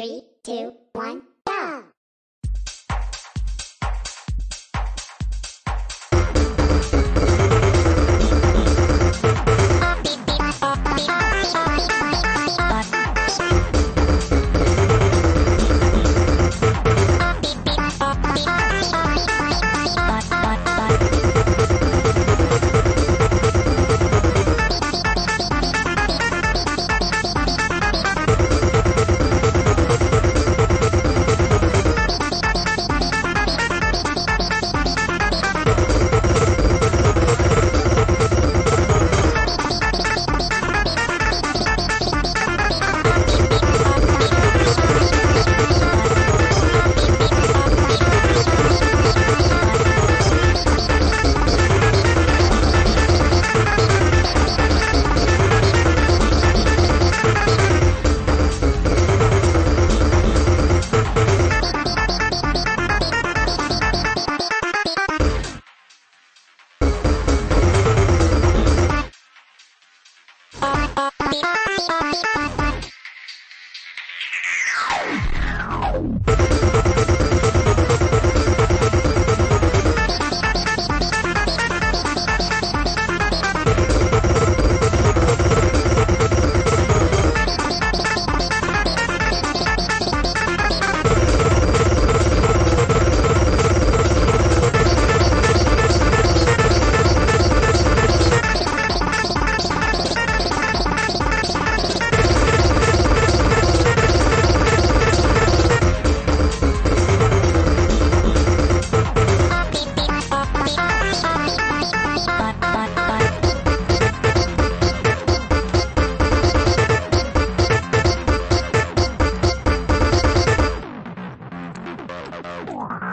Three, two, one, Wow.